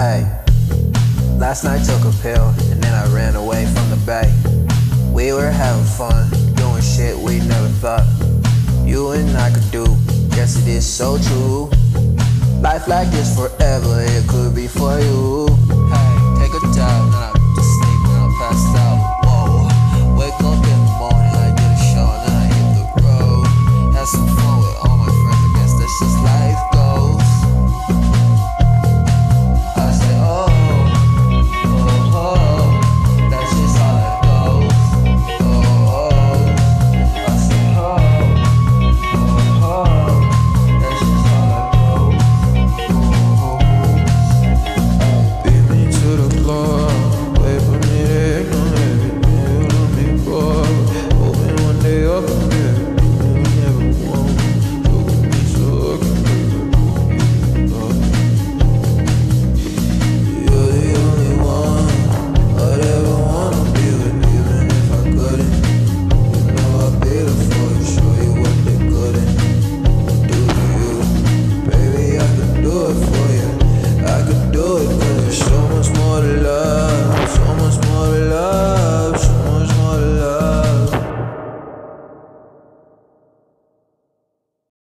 Hey, last night took a pill and then I ran away from the bay. We were having fun, doing shit we never thought you and I could do. Guess it is so true. Life like this forever, it could be for you.